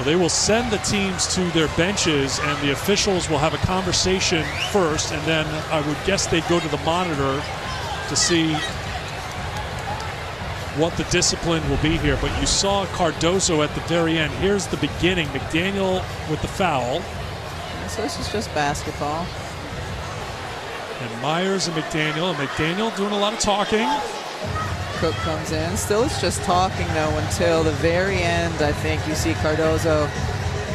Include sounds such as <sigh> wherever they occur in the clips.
So they will send the teams to their benches, and the officials will have a conversation first, and then I would guess they'd go to the monitor to see what the discipline will be here. But you saw Cardoso at the very end. Here's the beginning. McDaniel with the foul. So this is just basketball. And Meyers and McDaniel. And McDaniel doing a lot of talking. Cook comes in. Still, it's just talking though until the very end. I think you see Cardoso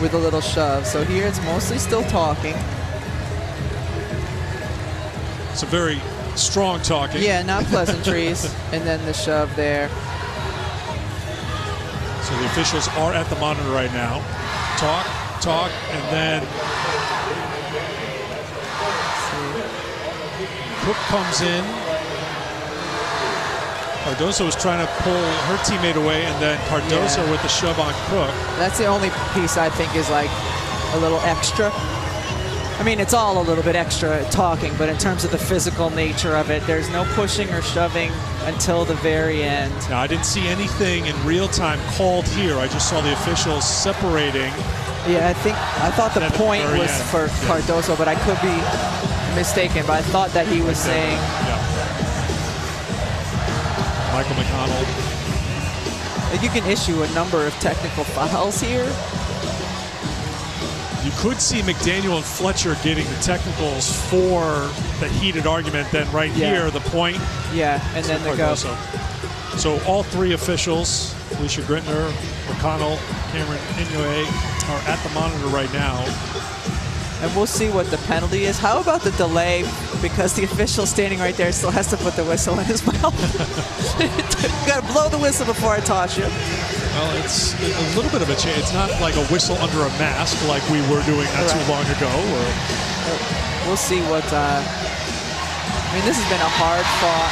with a little shove. So here it's mostly still talking. It's a very strong talking. Yeah, not pleasantries. <laughs> and then the shove there. So the officials are at the monitor right now. Talk, talk, and then Cook comes in. Cardoso was trying to pull her teammate away, and then Cardoso Yeah. with the shove on Cook. That's the only piece I think is like a little extra. I mean, it's all a little bit extra talking, but in terms of the physical nature of it, there's no pushing or shoving until the very end. Now, I didn't see anything in real time called here. I just saw the officials separating. Yeah, I think I thought the point was end, for yeah. Cardoso, but I could be mistaken. But I thought that he was saying. Michael McConnell. you can issue a number of technical fouls here. You could see McDaniel and Fletcher getting the technicals for the heated argument. Then right Yeah. here, the point. Yeah, and then the go. Cardoso. So all three officials, Alicia Grintner, McConnell, Cameron Inoue, are at the monitor right now. And we'll see what the penalty is. How about the delay? Because the official standing right there still has to put the whistle in his <laughs> mouth. you gotta blow the whistle before I toss you. Well, it's a little bit of a change. It's not like a whistle under a mask like we were doing not Right. too long ago. Or We'll see what. Uh, I mean, this has been a hard fought,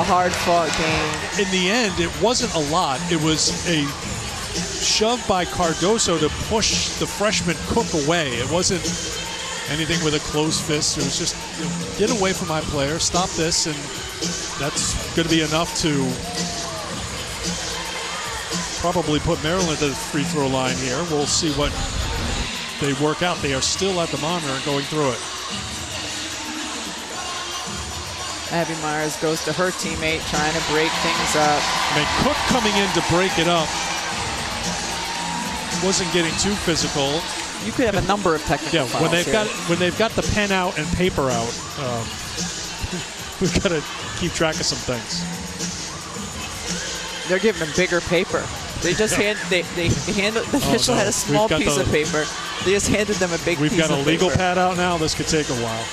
a hard fought game. in the end, it wasn't a lot. It was a shove by Cardoso to push the freshman Cook away. It wasn't anything with a closed fist. It was just you know, get away from my player, stop this, and that's going to be enough to probably put Maryland at the free throw line here. We'll see what they work out. They are still at the monitor and going through it. Abby Meyers goes to her teammate, trying to break things up. I mean, Cook coming in to break it up wasn't getting too physical. You could have a number of technical Yeah, fouls when they've here. got when they've got the pen out and paper out, um, <laughs> we've got to keep track of some things. They're giving them bigger paper. They just hand they they hand the official Oh, no. had a small piece the- of paper. They just handed them a big We've got a legal paper. pad out now. This could take a while.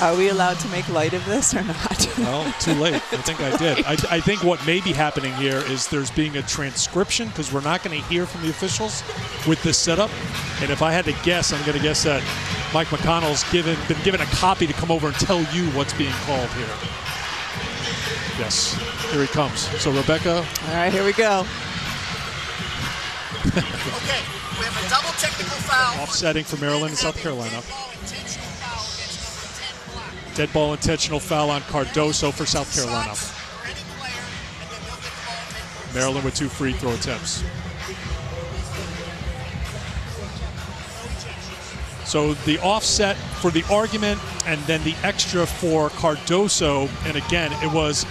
Are we allowed to make light of this or not? <laughs> Well, too late. I think I did. I, I think what may be happening here is there's being a transcription because we're not going to hear from the officials with this setup. And if I had to guess, I'm going to guess that Mike McConnell's given been given a copy to come over and tell you what's being called here. Yes, here he comes. So Rebecca, All right, here we go. <laughs> Okay, we have a double technical foul. offsetting for Maryland and South Carolina. Dead ball intentional foul on Cardoso for South Carolina. Maryland with two free throw attempts. So the offset for the argument and then the extra for Cardoso. And again, it was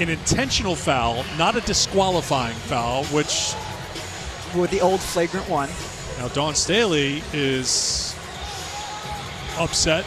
an intentional foul, not a disqualifying foul, which With the old flagrant one. now Dawn Staley is upset